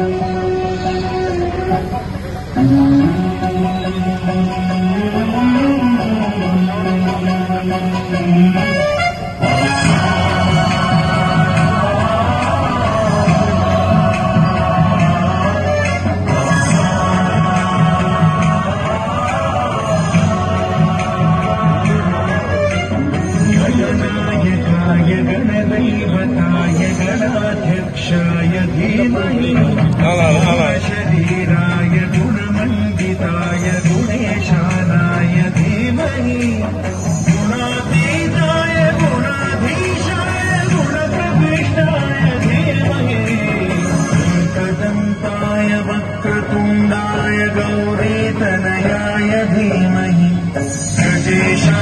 Thank you. शरीराय गुणमंडिताय गुणेशानाय धीमहि गुणातीताय गुणाधीशाय गुणप्रविष्टाय धीमहि कदंताय वक्रतुण्डाय गौरीतनयाय धीमहि गजेशा